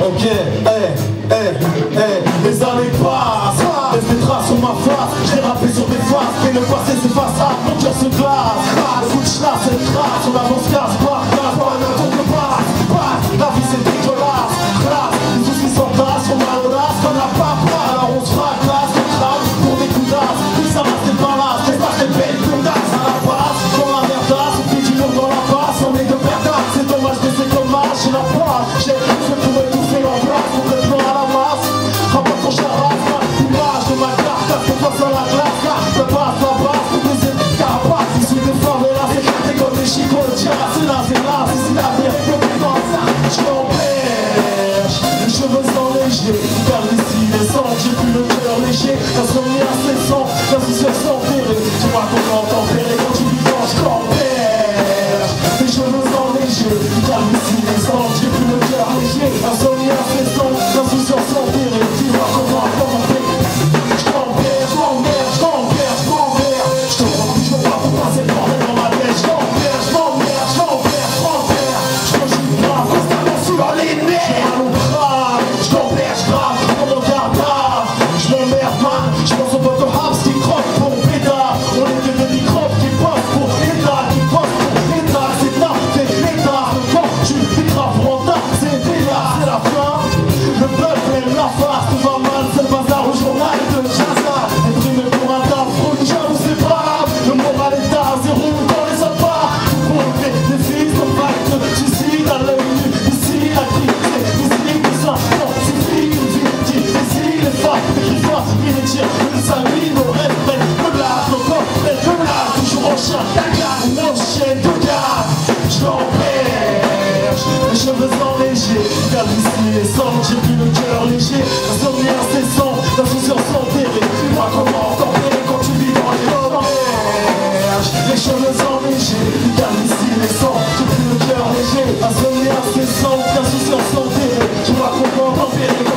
ok, hey, hey, hey, les années passent, laisse des traces sur ma face, j'ai rappé sur des faces, et le passé s'efface, mon cœur se glace, le coup de grave si l'avenir bloqué dans ça Je m'empêche, les cheveux enneigés Car d'ici les sangs, j'ai plus le cœur léger Un souvenir incessant, l'association ferrée Tu vois qu'on entend quand tu vis je t'empêche Les cheveux enneigés moi Inutile, une famille, nos rêves Me lave nos corps, elle me lave Toujours en chien, tagar, nos chiennes de garde Je l'empêche, les cheveux enlégés Car ici les sangs, j'ai plus le cœur léger Insomnie incessant, la souciance enterrée Dis-moi comment t'enterrer quand tu vis dans les auberges Les cheveux enlégés, car ici les sangs, j'ai plus le cœur léger Insomnie incessant, la souciance enterrée Dis-moi comment t'enterrer